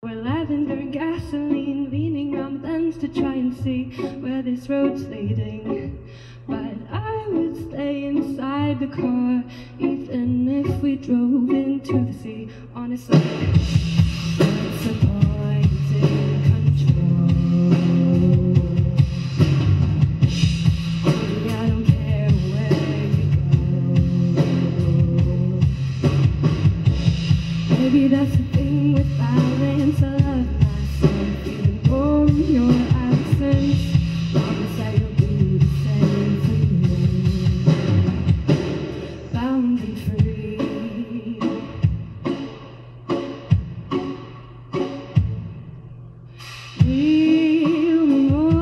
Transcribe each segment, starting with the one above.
We're lavender and gasoline, leaning on lens to try and see where this road's leading. But I would stay inside the car, even if we drove into the sea. Honestly, what's the point in control? Maybe I don't care where you go. Maybe that's the thing with balance. I love myself even more your absence. Promise that you'll do the same for me. Bound and free. We more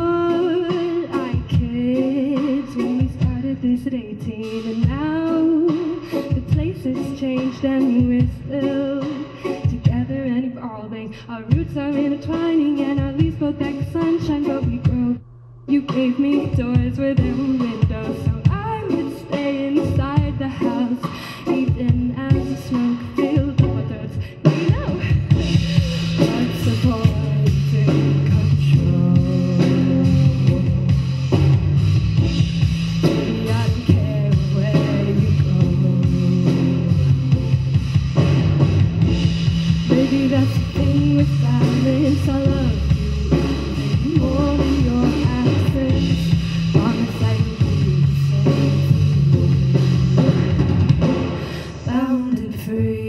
like kids when we started this at 18, and now the place has changed and we're still are intertwining and our leaves both like sunshine, but we grow. You gave me doors within windows, so I would stay inside the house, even as the smoke filled the waters. you know what's the point in control. Baby, I don't care where you go. Baby, that's for.